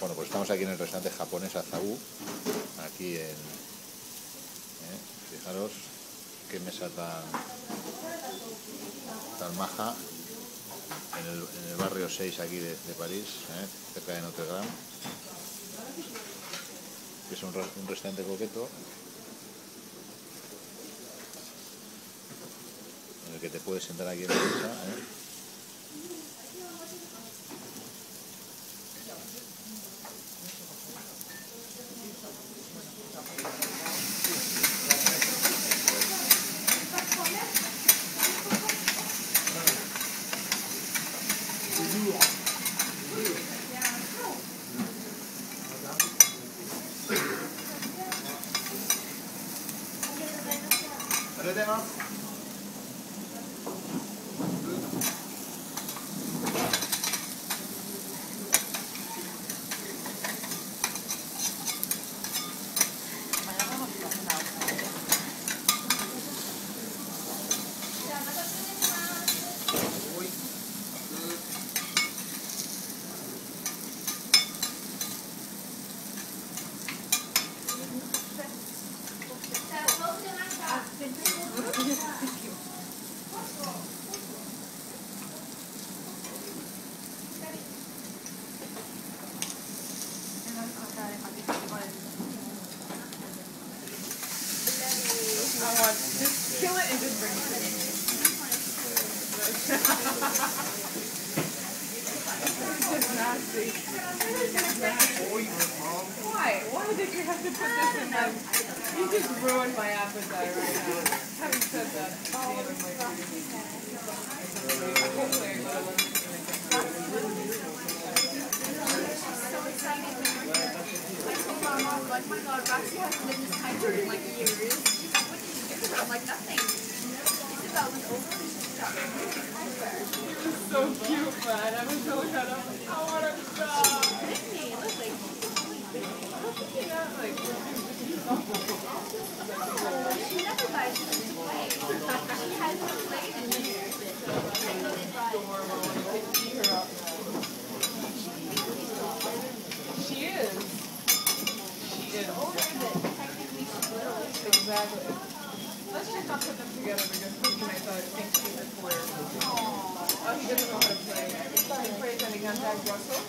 Bueno, pues estamos aquí en el restaurante japonés Azaú, aquí en... ¿eh? Fijaros qué mesa tan, tan maja, en el, barrio 6 aquí de, de París, ¿eh? cerca de Notre Dame. Es un restaurante coqueto en el que te puedes sentar aquí en la mesa. ¿eh? ありがとうございます。I want just kill it and just bring it to. It's just nasty. It is just nasty. Why? Why did you have to put this in my... You just ruined my appetite right now. Having said that, like, my God, Roxy hasn't been this hyper in like years. She's like, what did you do? I'm like, nothing. Isabel was over she so cute, man. I was so kind of... I want to go. Brittany, look, like, You know, like... she never buys a play. She has no play in. I She is. She is. Exactly. Let's just not put them together because Cookie I thought thinks he's a player. Oh, he doesn't know how to play. He plays and he can't Russell.